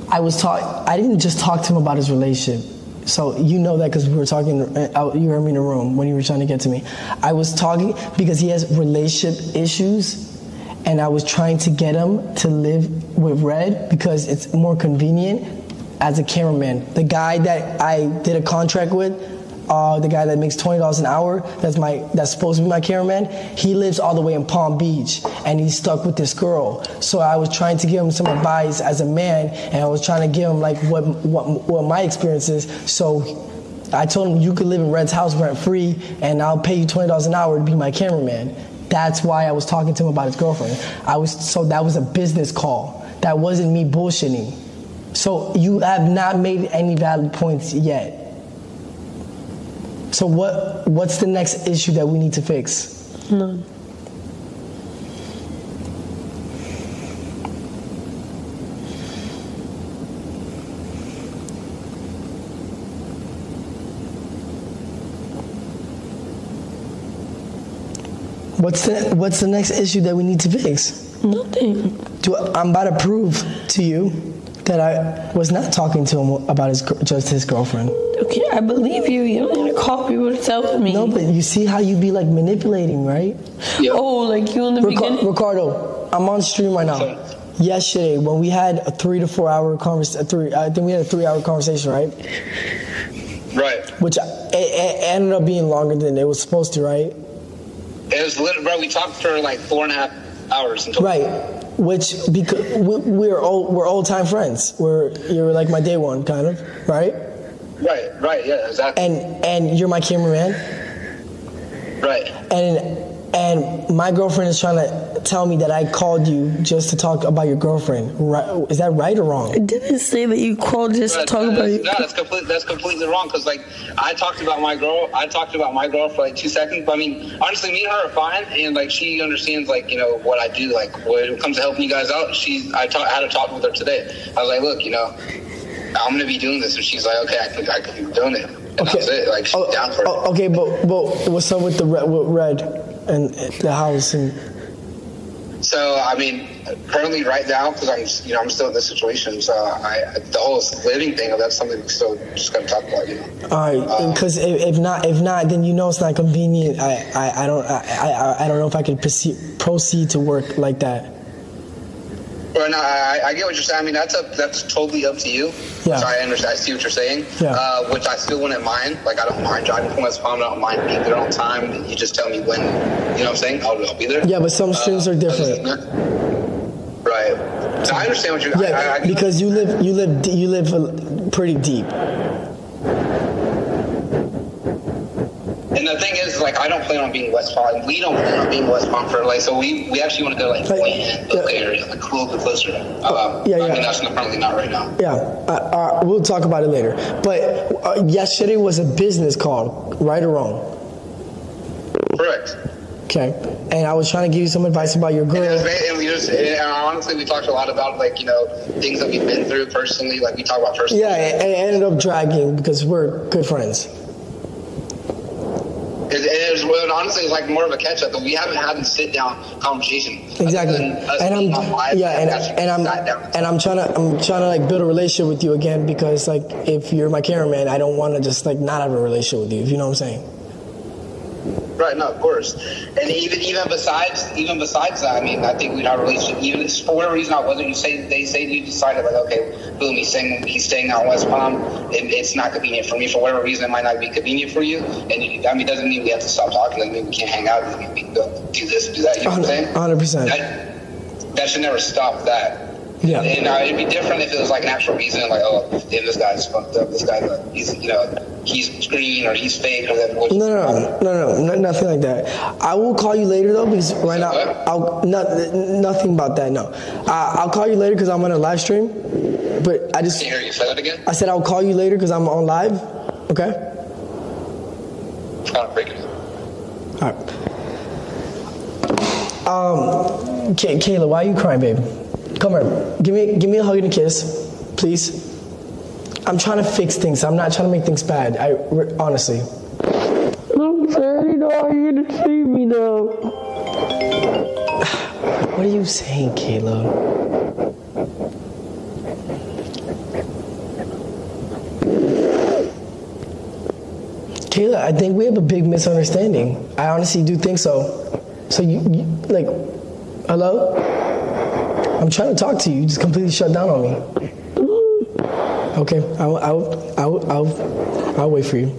I was talk. I didn't just talk to him about his relationship. So you know that because we were talking. uh, You heard me in the room when you were trying to get to me. I was talking because he has relationship issues, and I was trying to get him to live with Red because it's more convenient as a cameraman. The guy that I did a contract with uh, the guy that makes twenty dollars an hour. That's my that's supposed to be my cameraman. He lives all the way in Palm Beach, and he's stuck with this girl. So I was trying to give him some advice as a man, and I was trying to give him like what what what my experience is. So I told him you could live in Red's house rent free, and I'll pay you twenty dollars an hour to be my cameraman. That's why I was talking to him about his girlfriend. I was so that was a business call. That wasn't me bullshitting. So you have not made any valid points yet. So what what's the next issue that we need to fix? None. What's the what's the next issue that we need to fix? Nothing. Do, I'm about to prove to you that I was not talking to him about his just his girlfriend. Okay, I believe you. You don't need to call people to tell me. No, but you see how you be like manipulating, right? Oh, like you in the Rica- beginning. Ricardo, I'm on stream right now. yesterday when we had a three to four hour conversation. Three, I think we had a three hour conversation, right? Right. Which it, it ended up being longer than it was supposed to, right? It was literally, bro. We talked for like four and a half hours until Right. Which because we, we're old, we're old time friends. We're you're like my day one, kind of, right? Right. Right. Yeah. Exactly. And and you're my cameraman. right. and and my girlfriend is trying to tell me that I called you just to talk about your girlfriend. Right? Is that right or wrong? I didn't say that you called just to But talk about that's, you. no, that's completely that's completely wrong. Cause like I talked about my girl, I talked about my girl for like two seconds. But I mean, honestly, me and her are fine, and like she understands like you know what I do. Like when it comes to helping you guys out, she's I, ta- I had a talk with her today. I was like, look, you know, I'm gonna be doing this, and she's like, okay, I think I could be doing it. And that was it. Like she's Oh, down for it. oh, okay, but but what's up with the red, with red and the house and So I mean, currently right now, because I'm you know I'm still in this situation. So I the whole living thing, that's something we're still just gotta talk about. You know. all right? Because uh, if, if not, if not, then you know it's not convenient. I I, I don't I, I I don't know if I could proceed proceed to work like that. Well, no, I, I get what you're saying. I mean, that's up, that's totally up to you. Yeah. Which I understand. I see what you're saying. Yeah. Uh, which I still wouldn't mind. Like, I don't mind driving from West Palm. I don't mind being there on time. You just tell me when. You know what I'm saying? I'll, I'll be there. Yeah, but some streams are different. Right. So I understand what you're. I, I, Yeah, I, because you live you live you live uh, pretty deep. And the thing is, like, I don't plan on being West Palm. We don't plan on being West Palm for like. So we we actually want to go like Like, yeah. those areas, like a little bit closer. Um, yeah, I yeah. mean, that's not, probably not right now. Yeah, uh, uh, we'll talk about it later. But uh, yesterday was a business call, right or wrong? Correct. Okay. And I was trying to give you some advice about your And, was, girl. and we just, and honestly, we talked a lot about like you know things that we've been through personally. Like we talk about personally. Yeah, it, it ended up dragging because we're good friends. It, it was, well, honestly, it's like more of a catch up, we haven't had a sit down conversation. Exactly. Other than us And I'm live, yeah, and, and I'm and I'm trying to I'm trying to like build a relationship with you again because like if you're my cameraman, I don't want to just like not have a relationship with you. If you know what I'm saying? Right, no, of course. And even even besides even besides that, I mean, I think we'd have a relationship. Even for whatever reason, I wasn't. you say they say you decided like, okay, boom, he's staying he's staying out West Palm. It, it's not convenient for me for whatever reason. It might not be convenient for you, and you, I mean, it doesn't mean we have to stop talking. Like maybe we can't hang out. We can go do this, do that. You know what I'm saying? Hundred percent. That, that should never stop that. Yeah. And uh, it'd be different if it was like an actual reason, like, oh, damn, this guy's fucked up. This guy's, uh, he's, you know, he's green or he's fake or that. No, no, no, no, no, no, nothing like that. I will call you later though because right now? I'll not, nothing about that. No, uh, I'll call you later because I'm on a live stream. But I just, Can you hear you say that again? I said I'll call you later because I'm on live. Okay. Kind of breaking. All right. Um, Kay- Kayla, why are you crying, baby? Come here. Give me, give me a hug and a kiss, please. I'm trying to fix things. I'm not trying to make things bad. I re- honestly. I'm sorry, no, you're gonna see me now. What are you saying, Kayla? Kayla, I think we have a big misunderstanding. I honestly do think so. So you, you like, hello? I'm trying to talk to you. You just completely shut down on me. Okay, I'll, I'll, I'll, I'll, I'll wait for you.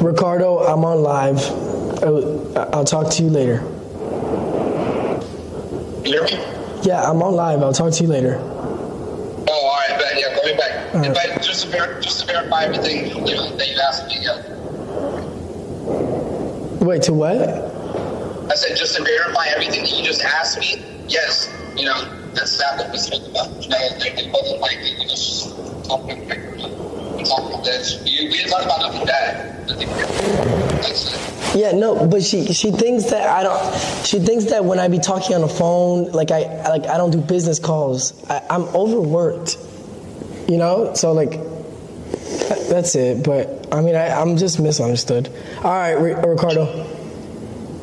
Ricardo, I'm on live. I'll, talk to you later. You hear me? Yeah, I'm on live. I'll talk to you later. Oh, all right, bet. Yeah, call me back. All right. But just to, ver- just to verify everything you know, that you asked me. Yeah. Wait, to what? I said just to verify everything that you just asked me. Yes, you know that's that what we spoke about. You know, it, it like you just talking talking about this. We, we didn't talk about nothing bad. Nothing- That's it. Yeah, no, but she she thinks that I don't. She thinks that when I be talking on the phone, like I like I don't do business calls. I, I'm overworked. You know, so like That's it. But I mean, I, I'm just misunderstood. All right, Ri- Ricardo. All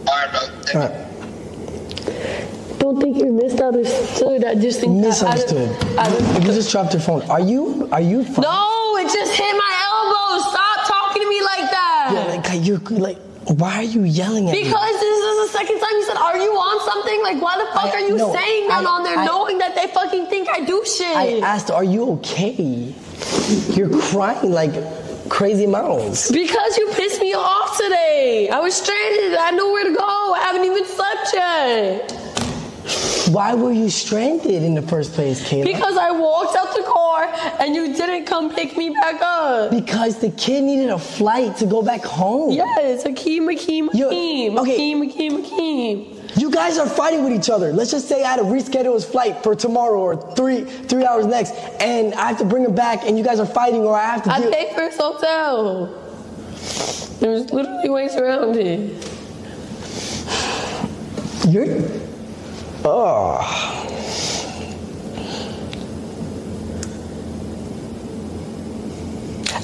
right, bro. All right. Don't think you're misunderstood. I just think that I don't- Misunderstood. I You just dropped your phone. Are you? Are you? Fine? no, it just hit my elbow. Stop talking to me like that. Yeah, like you're like. Why are you yelling at me? Because this is the second time you said, "Are you on something?" Like, why the fuck I- are you no, saying that I- on there, I- knowing that they fucking think I do shit? I asked, "Are you okay?" You're crying like crazy amounts. because you pissed me off today. I was stranded. I had nowhere to go. I haven't even slept yet. Why were you stranded in the first place, Kayla? Because I walked out the car and you didn't come pick me back up. Because the kid needed a flight to go back home. Yes, Akeem, Akeem, Akeem, okay. Akeem, Akeem, Akeem. You guys are fighting with each other. Let's just say I had to reschedule his flight for tomorrow or three three hours next, and I have to bring him back, and you guys are fighting, or I have to I deal. paid for his hotel. There's literally ways around it. You're. Oh.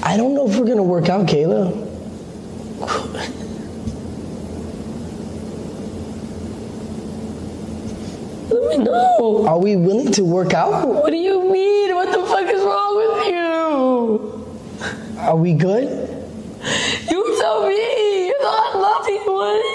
I don't know if we're gonna work out, Kayla. Let me know. Are we willing to work out? What do you mean? What the fuck is wrong with you? Are we good? You tell me. You're not loving one.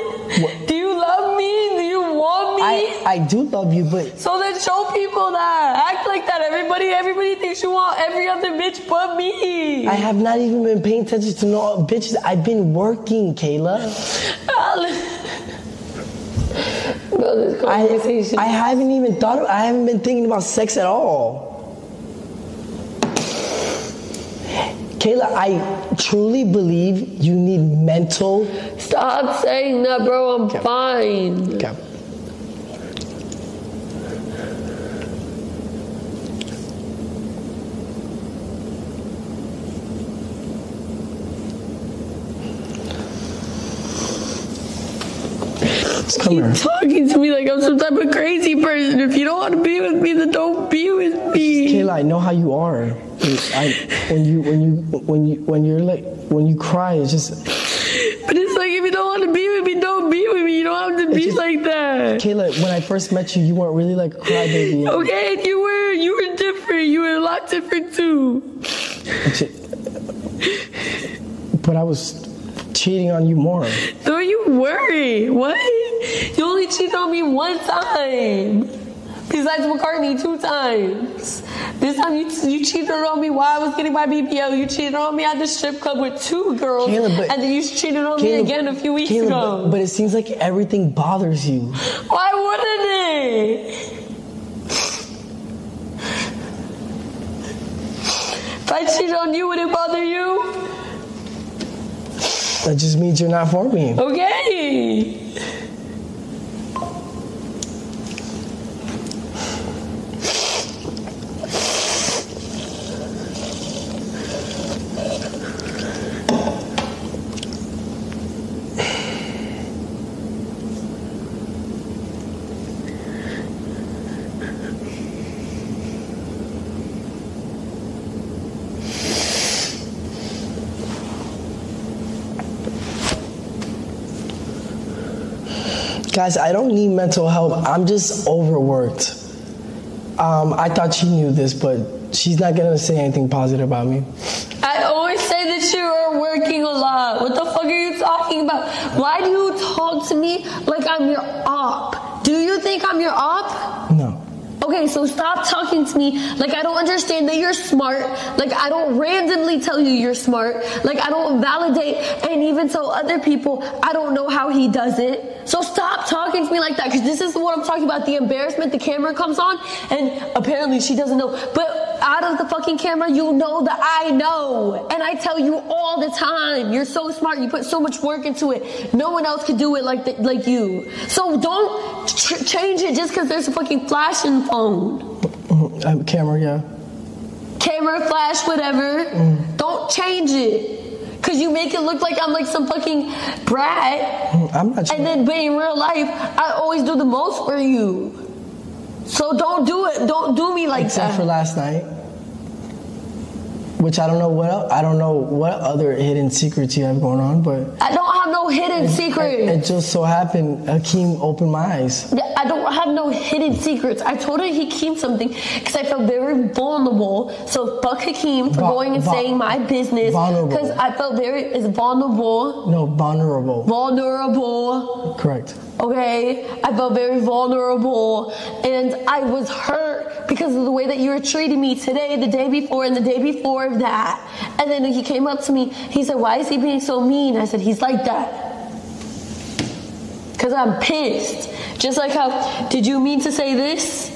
I do love you, but so then show people that. Act like that. Everybody, everybody thinks you want every other bitch but me. I have not even been paying attention to no bitches. I've been working, Kayla. I. I haven't even thought of, I haven't been thinking about sex at all. Kayla, I truly believe you need mental. Stop saying that, bro. I'm fine. Okay. Just come here. Talking to me like I'm some type of crazy person. If you don't want to be with me, then don't be with me. Kayla, I know how you are. I, when you when you when you when you're like when you cry, it's just But it's like if you don't want to be with me, don't be with me. You don't have to be just- like that. Kayla. When I first met you, you weren't really like a crybaby. Okay, you were you were different. You were a lot different too. But I was cheating on you more. Don't you worry. What? You only cheated on me one time. Besides McCartney, two times. This time you, you cheated on me while I was getting my BBL. You cheated on me at the strip club with two girls. Caleb, but- and then you cheated on me again a few weeks Caleb, ago. But, but it seems like everything bothers you. Why wouldn't it? If I cheated on you, would it bother you? That just means you're not for me. Okay. Guys, I don't need mental help. I'm just overworked. Um, I thought she knew this, but she's not gonna say anything positive about me. I always say that you are working a lot. What the fuck are you talking about? Why do you talk to me like I'm your op? Do you think I'm your op? No. Okay, so stop talking to me like I don't understand that you're smart. Like I don't randomly tell you you're smart. Like I don't validate and even tell other people I don't know how he does it. So stop talking to me like that because this is what I'm talking about. The embarrassment the camera comes on and apparently she doesn't know. But out of the fucking camera, you know that I know. And I tell you all the time. You're so smart. You put so much work into it. No one else could do it like the, like you. So don't ch- change it just because there's a fucking flashing phone. Um, camera, yeah. Camera, flash, whatever. Don't change it. Cause you make it look like I'm like some fucking brat. Mm, I'm not. And then, but in real life, I always do the most for you. So don't do it. Don't do me like Except that. for last night. Which I don't know what I don't know what other hidden secrets you have going on, but I don't have no hidden secret. it, it just so happened Hakeem opened my eyes. Yeah, I don't have no hidden secrets. I told her he Hakeem something because I felt very vulnerable. So fuck Hakeem for Vul- going and vul- saying my business because I felt very is vulnerable, No, vulnerable. vulnerable. Correct. Okay, I felt very vulnerable, and I was hurt because of the way that you were treating me today, the day before, and the day before of that. And then he came up to me. He said, "Why is he being so mean?" I said, "He's like that." Cause I'm pissed. Just like how, did you mean to say this?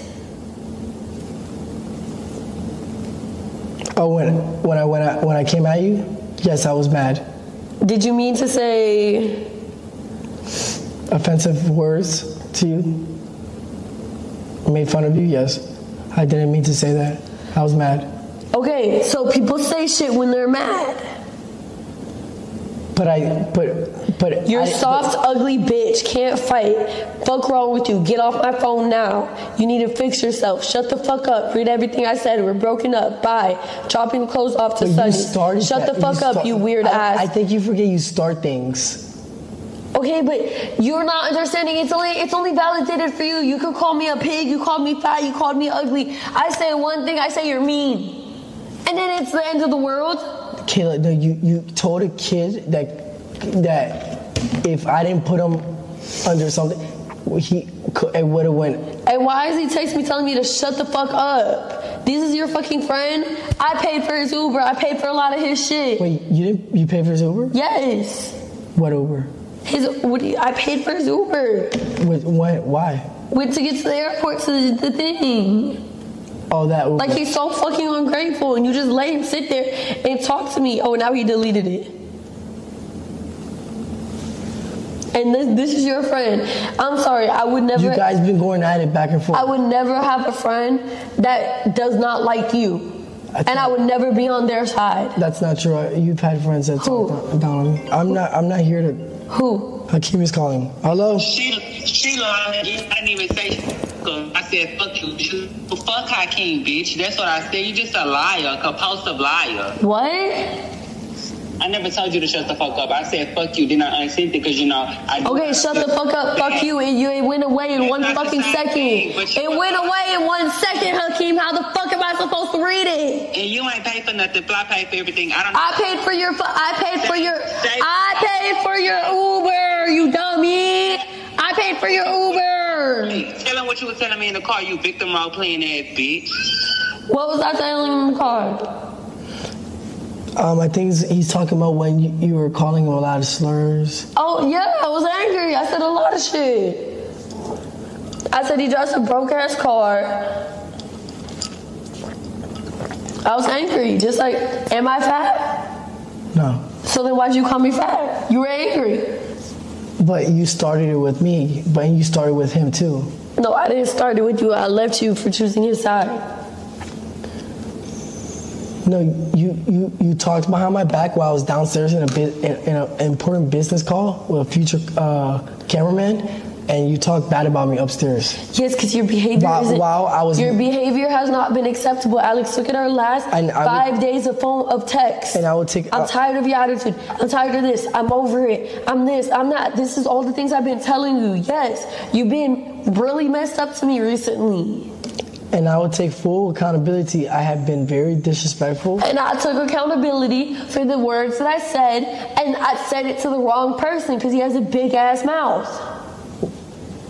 Oh, when when I when I when I came at you, yes, I was mad. Did you mean to say, Offensive words to you. Made fun of you. Yes, I didn't mean to say that. I was mad, okay, so people say shit when they're mad. but I but but You're I, soft, ugly bitch, can't fight. Fuck wrong with you. Get off my phone now. You need to fix yourself. Shut the fuck up. Read everything I said. We're broken up. Bye. Dropping clothes off to But you Sunny. Shut that- the fuck up, start- you weird I, ass. I think you forget you start things. Okay, but you're not understanding. It's only it's only validated for you. You could call me a pig. You called me fat. You called me ugly. I say one thing. I say you're mean, and then it's the end of the world. Kayla, no, you you told a kid that that if I didn't put him under something, he could, it would have went. And why is he texting me telling me to shut the fuck up? This is your fucking friend. I paid for his Uber. I paid for a lot of his shit. Wait, you didn't? You paid for his Uber? Yes. What Uber? His what? you- I paid for his Uber. With what? Why? Went to get to the airport to the, the thing. Oh, that Uber. Like he's so fucking ungrateful, and you just let him sit there and talk to me. Oh, now he deleted it. And this this is your friend. I'm sorry. I would never. you guys been going at it back and forth. I would never have a friend that does not like you, I and I would never be on their side. That's not true. You've had friends that Who? talk down- down on me. I'm not. I'm not here to. Who? Hakeem is calling. Hello. She she lying. You didn't even say. Cause I said fuck you. She, fuck Hakeem, bitch. That's what I said. You just a liar, a compulsive liar. What? I never told you to shut the fuck up. I said fuck you. Then I unsent it because you know I. Okay, shut the fuck up. Fuck you. And you it went away in It's one fucking second. thing, It went away in one second, Hakeem. How the fuck am I supposed to read it? And you ain't paid for nothing. But I paid for everything. I don't. I paid for your. I paid for your. I paid for your Uber. You dummy. I paid for your Uber. Tell him what you was telling me in the car. You victim role playing ass bitch. What was I telling him in the car? Um, I think he's, he's talking about when you, you were calling him a lot of slurs. Oh yeah, I was angry. I said a lot of shit. I said he drives a broke ass car. I was angry, just like, am I fat? No, So then why'd you call me fat? You were angry. but you started it with me. But you started with him too. No, I didn't start it with you. I left you for choosing his side. No, you you you talked behind my back while I was downstairs in a bit in, in an important business call with a future uh, cameraman, and you talked bad about me upstairs. Yes, because your behavior While- while I was- your behavior has not been acceptable, Alex. Look at our last And I would- five days of phone of text. And I would take. I'm uh, tired of your attitude. I'm tired of this. I'm over it. I'm this. I'm not. This is all the things I've been telling you. Yes, you've been really messed up to me recently. And I would take full accountability. I have been very disrespectful. And I took accountability for the words that I said, and I said it to the wrong person because he has a big ass mouth.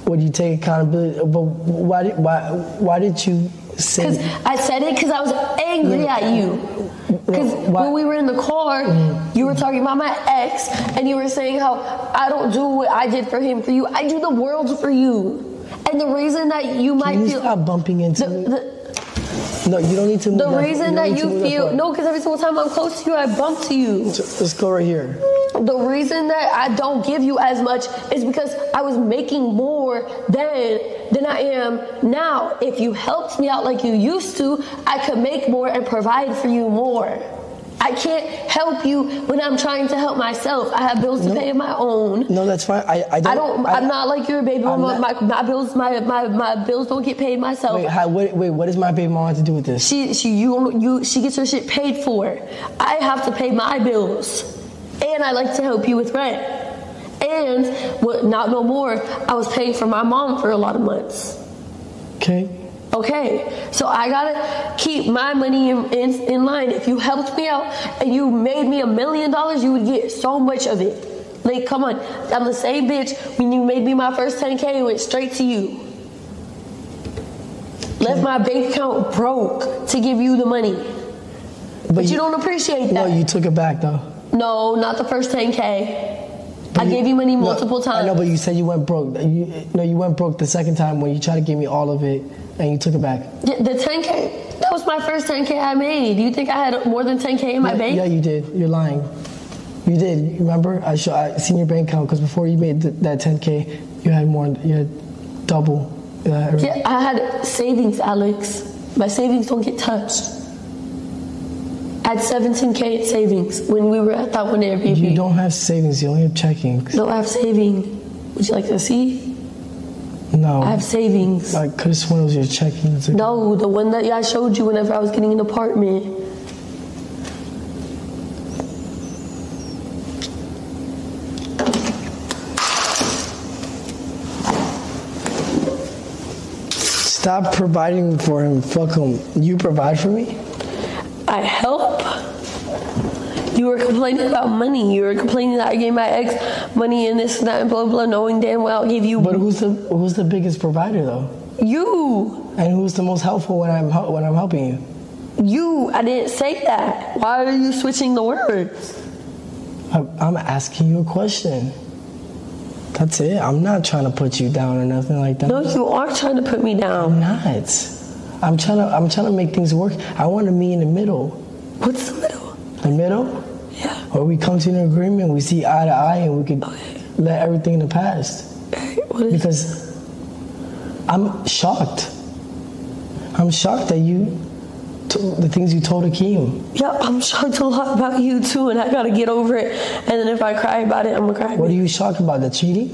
Would you take accountability? But why did why why did you say? Because I said it because I was angry at you. Because when we were in the car, mm-hmm. you were talking about my ex, and you were saying how I don't do what I did for him for you. I do the world for you. And the reason that you might Can you feel stop bumping into the, me? the, no, you don't need to. Move the that- reason that you move that feel no, because every single time I'm close to you, I bump to you. Let's go right here. The reason that I don't give you as much is because I was making more than than I am now. If you helped me out like you used to, I could make more and provide for you more. I can't help you when I'm trying to help myself. I have bills to No. pay of my own. No, that's fine. I, I don't. I am not like your baby mama. My, my bills, my, my my bills don't get paid myself. Wait, how, wait, wait, what does my baby mama have to do with this? She she you you she gets her shit paid for. I have to pay my bills, and I like to help you with rent. And what? Not no more. I was paying for my mom for a lot of months. Okay. Okay, so I gotta keep my money in, in, in line. If you helped me out and you made me a million dollars, you would get so much of it. Like, come on, I'm the same bitch. When you made me my first 10K, it went straight to you. Left my bank account broke to give you the money. But, you, don't appreciate that. No, you took it back though. no, not the first 10K. I you- gave you money No, multiple times. I know, but you said you went broke. You, no, you went broke the second time when you tried to give me all of it and you took it back. Yeah, the 10K, that was my first 10K I made. Do you think I had more than 10K in my yeah, bank? Yeah, you did. You're lying. You did. Remember? I show. I seen your bank account because before you made th- that 10k, you had more. You had double. Uh, Yeah, I had savings, Alex. My savings don't get touched. I had 17k in savings when we were at that one Airbnb. You don't have savings. You only have checking. No, I have saving. Would you like to see? No. I have savings. Have sworn it was your checking. Like- No, the one that I showed you whenever I was getting an apartment. Stop providing for him. Fuck him. You provide for me. I help. You were complaining about money. You were complaining that I gave my ex money and this and that and blah blah, knowing damn well I gave you But who's the who's the biggest provider though? you. And who's the most helpful when I'm when I'm helping you? You. I didn't say that. Why are you switching the words? I'm asking you a question. That's it. I'm not trying to put you down or nothing like that. No, you are trying to put me down. I'm not. I'm trying to. I'm trying to make things work. I want to meet in the middle. What's the middle? The middle, Yeah. where we come to an agreement. We see eye to eye, and we can oh, let everything in the past. Because I'm shocked. I'm shocked that you, the things you told Akeem. Yeah, I'm shocked a lot about you too, and I gotta get over it. And then if I cry about it, I'm gonna cry. What are you shocked about? The cheating?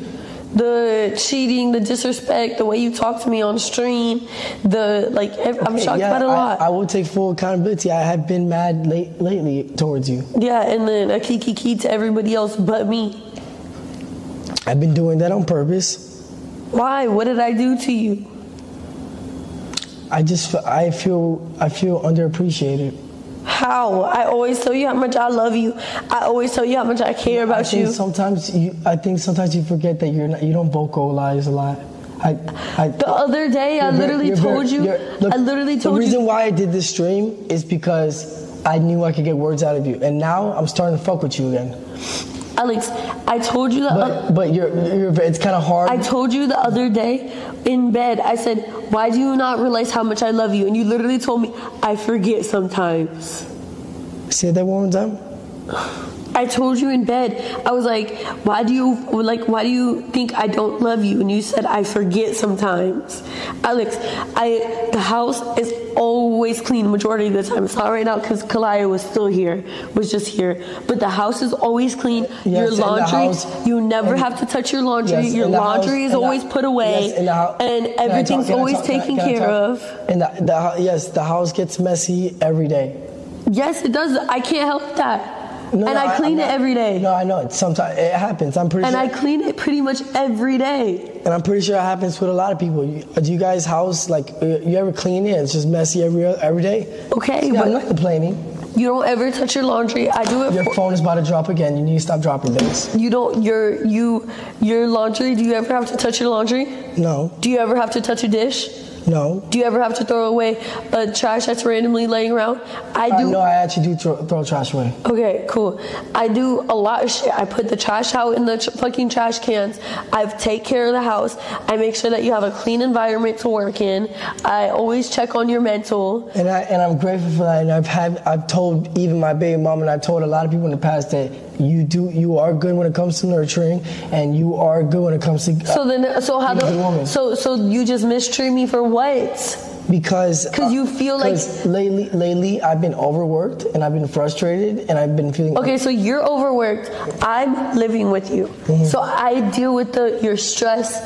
The cheating, the disrespect, the way you talk to me on stream, the like. I'm shocked yeah, it a I- lot. I, will take full accountability. I have been mad late, lately towards you. yeah, and then a kiki key to everybody else but me. I've been doing that on purpose. Why? What did I do to you? I just I feel I feel underappreciated. How? I always tell you how much I love you. I always tell you how much I care I about think you. sometimes you I think sometimes you forget that you're not, you don't vocalize a lot. I I The other day, I very- literally very- told you. you're- look, I literally told you. The reason you. why I did this stream is because I knew I could get words out of you, and now I'm starting to fuck with you again. Alex, I told you the. But but you're you're it's kind of hard. I told you the other day in bed, I said, Why do you not realize how much I love you? And you literally told me, I forget sometimes. Say that one more time. I told you in bed, I was like, Why do you like why do you think I don't love you? And you said I forget sometimes. Alex, I the house is always clean majority of the time. It's not right now because Kalaya was still here, was just here. But the house is always clean. Yes, your laundry, house- you never have to touch your laundry. Yes, your the house- laundry is in the- always put away. yes, in the hou- and I talk- everything's always talk- can I- taken can care of. And the, the yes, the house gets messy every day. Yes, it does. I can't help that. No, and no, I clean I'm it every day. No, I know it. Sometimes it happens. I'm pretty sure. and sure. I clean it pretty much every day. and I'm pretty sure it happens with a lot of people. You, do you guys' house like uh, you ever clean it? It's just messy every every day. Okay, Yeah, I'm not complaining. you don't ever touch your laundry. I do it. Your phone is about to drop again. You need to stop dropping things. you don't. Your you your laundry. Do you ever have to touch your laundry? No, Do you ever have to touch a dish? No. Do you ever have to throw away a trash that's randomly laying around? I I do. no, I actually do throw, throw trash away. Okay, cool. I do a lot of shit. I put the trash out in the tr- fucking trash cans. I take care of the house. I make sure that you have a clean environment to work in. I always check on your mental. And I and I'm grateful for that. And I've had I've told even my baby mom and I've told a lot of people in the past that you do you are good when it comes to nurturing and you are good when it comes to So then, so how You're a good the woman. so so you just mistreat me for what? because Because you feel like lately lately I've been overworked and I've been frustrated and I've been feeling Okay, so you're overworked. I'm living with you. Mm-hmm. So I deal with the your stress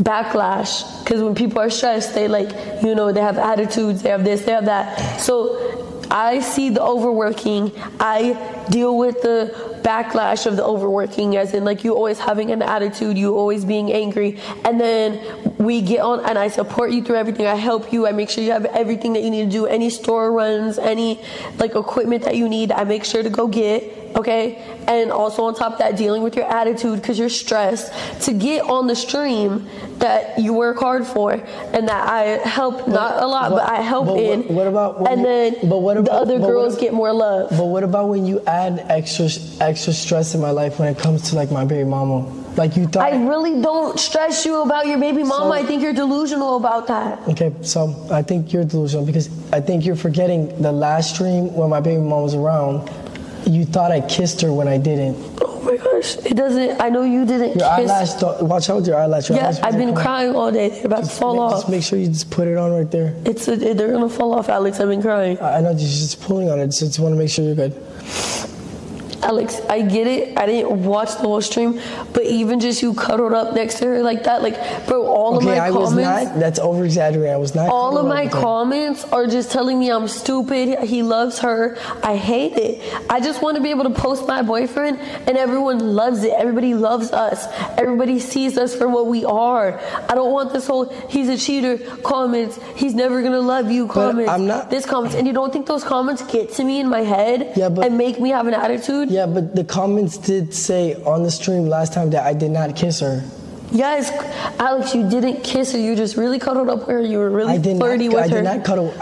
backlash because when people are stressed, they like, you know, they have attitudes, they have this, they have that. So I see the overworking. I deal with the backlash of the overworking as in like you always having an attitude, you always being angry. And then we get on and I support you through everything. I help you. I make sure you have everything that you need to do. Any store runs, any like equipment that you need, I make sure to go get okay and also on top of that dealing with your attitude because you're stressed to get on the stream that you work hard for and that i help not a lot but, what- i help but in what- what about when and you- then but what the other but what girls get more love But what about when you add extra extra stress in my life when it comes to like my baby mama? Like you thought. i really don't stress you about your baby mama So- i think you're delusional about that okay, so I think you're delusional because I think you're forgetting the last stream when my baby mom was around. You thought I kissed her when I didn't. oh my gosh it doesn't i know you didn't Your kiss eyelash. Watch out with your eyelash. Your yeah eyelash i've been crying all day they're about to fall Make- off Just make sure you just put it on right there. it's a, they're gonna fall off alex i've been crying I I know you're just pulling on it. So just want to make sure you're good. Alex, I get it. I didn't watch the whole stream, but even just you cuddled up next to her like that, like, bro, all of Okay, my I was comments, not. That's over exaggerating. I was not. all of my up with her. comments are just telling me I'm stupid. He loves her. I hate it. I just want to be able to post my boyfriend, and everyone loves it. Everybody loves us. Everybody sees us for what we are. I don't want this whole "he's a cheater" comments. He's never gonna love you comments. I'm not- This comments, and you don't think those comments get to me in my head Yeah, but- and make me have an attitude? Yeah, but the comments did say on the stream last time that I did not kiss her. Yes, Alex, you didn't kiss her. You just really cuddled up with her. You were really I did flirty not. with I her. did not cuddle.